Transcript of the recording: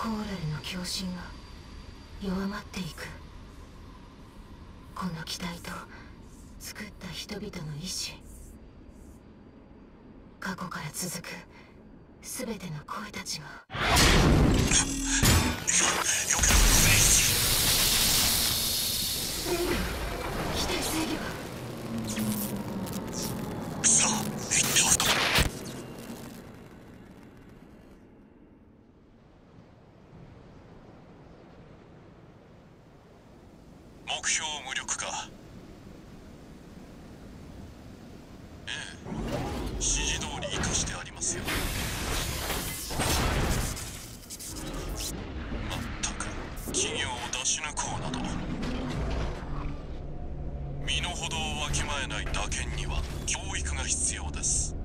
コーラルの共振が弱まっていく。この機体と作った人々の意志。過去から続く全ての声たちが。よよけろ621機体制御がくそ言っておくと目標無力化ええ指示通り生かしてありますよ。まったく企業を出し抜こうなど。身の程をわきまえない打鍵には教育が必要です。